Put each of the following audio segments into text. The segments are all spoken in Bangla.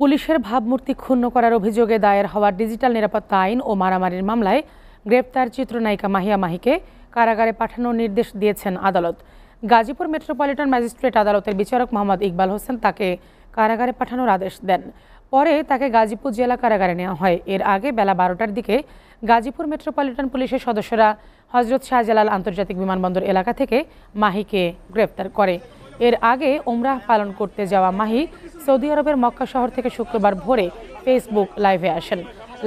পুলিশের ভাবমূর্তি ক্ষুণ্ণ করার অভিযোগে দায়ের হওয়া ডিজিটাল নিরাপত্তা আইন ও মারামারির মামলায় গ্রেপ্তার চিত্রনায়িকা মাহিয়া মাহিকে কারাগারে পাঠানোর নির্দেশ দিয়েছেন আদালত। গাজীপুর মেট্রোপলিটন ম্যাজিস্ট্রেট আদালতের বিচারক মোহাম্মদ ইকবাল হোসেন তাকে কারাগারে পাঠানোর আদেশ দেন। পরে তাকে গাজীপুর জেলা কারাগারে নেওয়া হয়। এর আগে বেলা বারোটার দিকে গাজীপুর মেট্রোপলিটন পুলিশের সদস্যরা হজরত শাহজালাল আন্তর্জাতিক বিমানবন্দর এলাকা থেকে মাহিকে গ্রেপ্তার করে। এর আগে ওমরাহ পালন করতে যাওয়া মাহি সৌদি আরবের মক্কা শহর থেকে শুক্রবার ভোরে ফেসবুক লাইভে আসেন।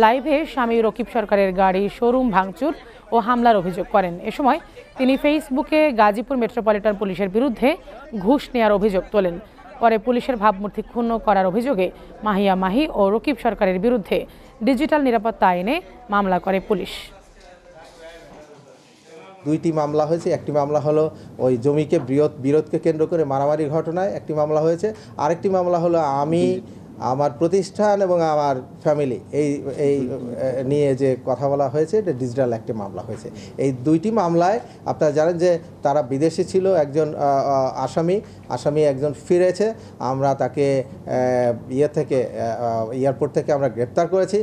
লাইভে স্বামী রকিব সরকারের গাড়ি, শোরুম ভাঙচুর ও হামলার অভিযোগ করেন। এ সময় তিনি ফেসবুকে গাজীপুর মেট্রোপলিটন পুলিশের বিরুদ্ধে ঘুষ নেওয়ার অভিযোগ তোলেন। পরে পুলিশের ভাবমূর্তি ক্ষুণ্ণ করার অভিযোগে মাহিয়া মাহি ও রকিব সরকারের বিরুদ্ধে ডিজিটাল নিরাপত্তা আইনে মামলা করে পুলিশ। দুইটি মামলা হয়েছে। একটি মামলা হলো ওই জমিকে বিরোধ বিরোধকে কেন্দ্র করে মারামারির ঘটনায় একটি মামলা হয়েছে। আরেকটি মামলা হলো আমি আমার প্রতিষ্ঠান এবং আমার ফ্যামিলি এই এই নিয়ে যে কথা বলা হয়েছে এটা ডিজিটাল একটি মামলা হয়েছে। এই দুইটি মামলায় আপনারা জানেন যে তারা বিদেশে ছিল একজন আসামি আসামি একজন ফিরেছে। আমরা তাকে ইয়ে থেকে এয়ারপোর্ট থেকে আমরা গ্রেপ্তার করেছি।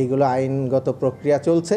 এইগুলো আইনগত প্রক্রিয়া চলছে।